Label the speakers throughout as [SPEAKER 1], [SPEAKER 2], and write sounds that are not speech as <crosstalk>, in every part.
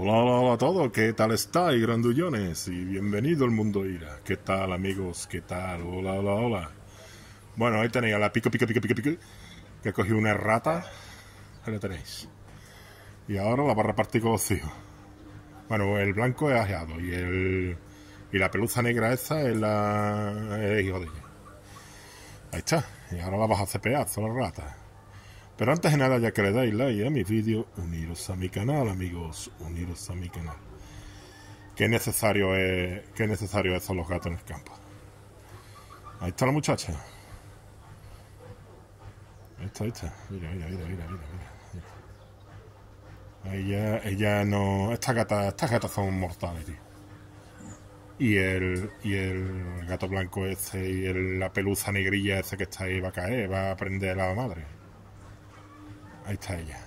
[SPEAKER 1] Hola, hola, hola a todos, ¿qué tal estáis, grandullones? Y bienvenido al mundo Ira. ¿Qué tal, amigos? ¿Qué tal? Hola, hola, hola. Bueno, ahí tenéis a la pico, pico, pico, pico, pico, que cogió una rata. Ahí la tenéis. Y ahora la va a repartir con los hijos. Bueno, el blanco es ajeado y el y la peluza negra esa es la es hijo de ella. Ahí está. Y ahora la vas a hacer pedazo la rata. Pero antes de nada, ya que le dais like a mi vídeo, uniros a mi canal, amigos, uniros a mi canal. Qué necesario es, qué necesario es son los gatos en el campo. Ahí está la muchacha. Ahí está, ahí está. Mira, mira, mira, mira, mira. Ella, ella no. Estas gatas, estas gatas son mortales, tío. Y el, y el gato blanco ese y la peluza negrilla ese que está ahí va a caer, va a prender la madre. Ahí está ella.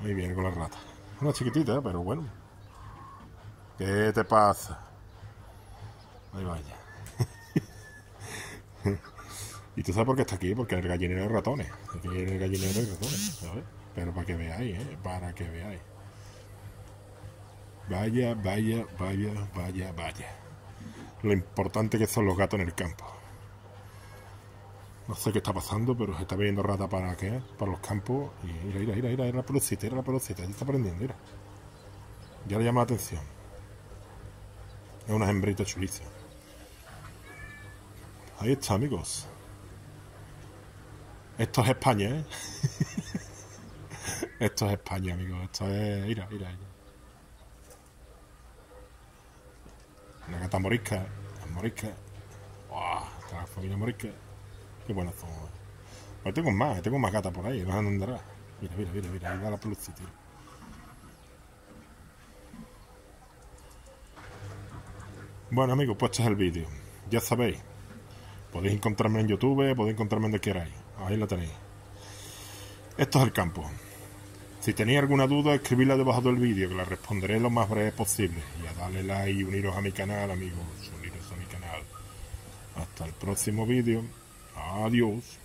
[SPEAKER 1] Muy bien con la rata. Una chiquitita, pero bueno. ¿Qué te pasa? Ahí vaya. <laughs> ¿Y tú sabes por qué está aquí? Porque el gallinero hay ratones. Aquí en el gallinero hay ratones. Pero para que veáis, ¿eh? Para que veáis. Vaya, vaya, vaya, vaya, vaya. Lo importante que son los gatos en el campo. No sé qué está pasando, pero se está viendo rata para qué, para los campos. Y mira, mira, mira, mira la pelucita, mira la pelucita, ya está aprendiendo, mira. Ya le llama la atención. Es una hembrita chulísima. Ahí está, amigos. Esto es España, ¿eh? <laughs> Esto es España, amigos. Esto es. Mira, mira, mira. Una gata morisca. Las moriscas. ¡Wow! La familia morisca. Qué buenas son. Pues tengo más, tengo más gatas por ahí, no andará. Mira, mira, mira, mira, ahí va la pelucita. Bueno amigos, pues este es el vídeo. Ya sabéis, podéis encontrarme en YouTube, podéis encontrarme donde queráis. Ahí lo tenéis. Esto es el campo. Si tenéis alguna duda, escribidla debajo del vídeo, que la responderé lo más breve posible. Y a darle like y uniros a mi canal, amigos. Uniros a mi canal. Hasta el próximo vídeo. Adiós.